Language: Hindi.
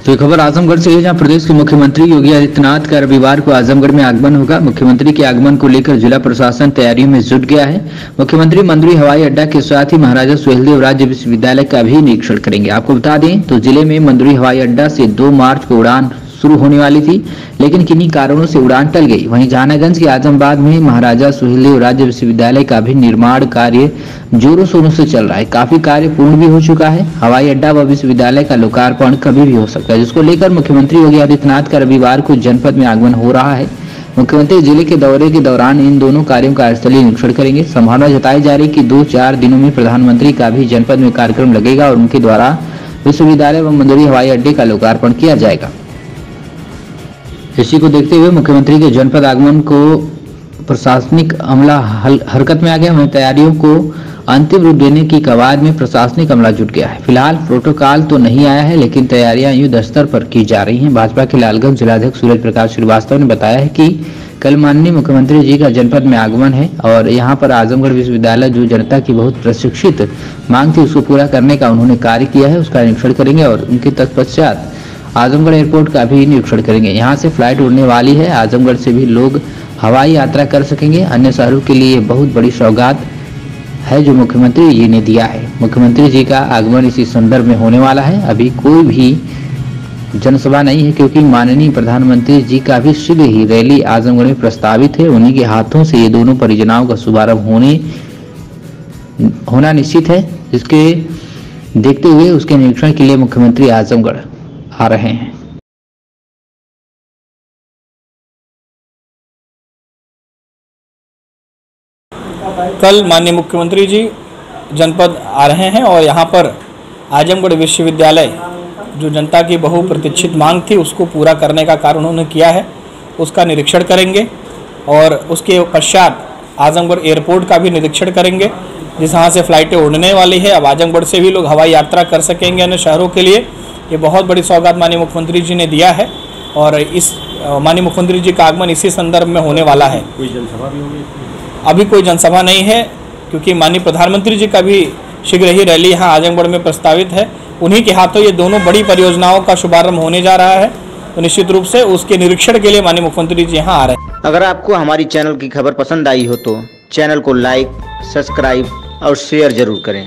तो खबर आजमगढ़ से है, जहाँ प्रदेश के मुख्यमंत्री योगी आदित्यनाथ का रविवार को आजमगढ़ में आगमन होगा। मुख्यमंत्री के आगमन को लेकर जिला प्रशासन तैयारियों में जुट गया है। मुख्यमंत्री मंदुरी हवाई अड्डा के साथ ही महाराजा सुहेलदेव राज्य विश्वविद्यालय का भी निरीक्षण करेंगे। आपको बता दें तो ज़िले में मंदुरी हवाई अड्डा से दो मार्च को उड़ान शुरू होने वाली थी, लेकिन किन्हीं कारणों से उड़ान टल गई। वहीं जहानागंज के आजमबाद में महाराजा सुहेलदेव राज्य विश्वविद्यालय का भी निर्माण कार्य जोरों शोरों से चल रहा है। काफ़ी कार्य पूर्ण भी हो चुका है। हवाई अड्डा व विश्वविद्यालय का लोकार्पण कभी भी हो सकता है, जिसको लेकर मुख्यमंत्री योगी आदित्यनाथ का रविवार को जनपद में आगमन हो रहा है। मुख्यमंत्री ज़िले के दौरे के दौरान इन दोनों कार्यों का स्थलीय निरीक्षण करेंगे। संभावना जताई जा रही कि दो चार दिनों में प्रधानमंत्री का भी जनपद में कार्यक्रम लगेगा और उनके द्वारा विश्वविद्यालय व मंदुरी हवाई अड्डे का लोकार्पण किया जाएगा। इसी को देखते हुए मुख्यमंत्री के जनपद आगमन को प्रशासनिक अमला हरकत में आ गया। वहीं तैयारियों को अंतिम रूप देने की कवायद में प्रशासनिक अमला जुट गया है। फ़िलहाल प्रोटोकॉल तो नहीं आया है, लेकिन तैयारियाँ युद्ध स्तर पर की जा रही हैं। भाजपा के लालगंज जिलाध्यक्ष सूरज प्रकाश श्रीवास्तव ने बताया है कि कल माननीय मुख्यमंत्री जी का जनपद में आगमन है और यहाँ पर आजमगढ़ विश्वविद्यालय, जो जनता की बहुत प्रशिक्षित मांग थी, उसको पूरा करने का उन्होंने कार्य किया है। उसका निरीक्षण करेंगे और उनके तत्पश्चात आजमगढ़ एयरपोर्ट का भी निरीक्षण करेंगे। यहाँ से फ़्लाइट उड़ने वाली है। आजमगढ़ से भी लोग हवाई यात्रा कर सकेंगे। अन्य शहरों के लिए बहुत बड़ी सौगात है जो मुख्यमंत्री जी ने दिया है। मुख्यमंत्री जी का आगमन इसी संदर्भ में होने वाला है। अभी कोई भी जनसभा नहीं है क्योंकि माननीय प्रधानमंत्री जी का भी शीघ्र ही रैली आजमगढ़ में प्रस्तावित है। उन्हीं के हाथों से ये दोनों परियोजनाओं का शुभारंभ होने, होना निश्चित है। जिसके देखते हुए उसके निरीक्षण के लिए मुख्यमंत्री आजमगढ़ आ रहे हैं। कल माननीय मुख्यमंत्री जी जनपद आ रहे हैं और यहाँ पर आजमगढ़ विश्वविद्यालय, जो जनता की बहुप्रतीक्षित मांग थी, उसको पूरा करने का कार्य उन्होंने किया है। उसका निरीक्षण करेंगे और उसके पश्चात आजमगढ़ एयरपोर्ट का भी निरीक्षण करेंगे, जिस यहाँ से फ्लाइटें उड़ने वाली है। अब आजमगढ़ से भी लोग हवाई यात्रा कर सकेंगे अन्य शहरों के लिए। ये बहुत बड़ी सौगात माननीय मुख्यमंत्री जी ने दिया है और इस माननीय मुख्यमंत्री जी का आगमन इसी संदर्भ में होने वाला है। कोई जनसभा भी होगी? अभी कोई जनसभा नहीं है क्योंकि माननीय प्रधानमंत्री जी का भी शीघ्र ही रैली यहाँ आजमगढ़ में प्रस्तावित है। उन्हीं के हाथों ये दोनों बड़ी परियोजनाओं का शुभारंभ होने जा रहा है। तो निश्चित रूप से उसके निरीक्षण के लिए माननीय मुख्यमंत्री जी यहाँ आ रहे हैं। अगर आपको हमारी चैनल की खबर पसंद आई हो तो चैनल को लाइक सब्सक्राइब और शेयर ज़रूर करें।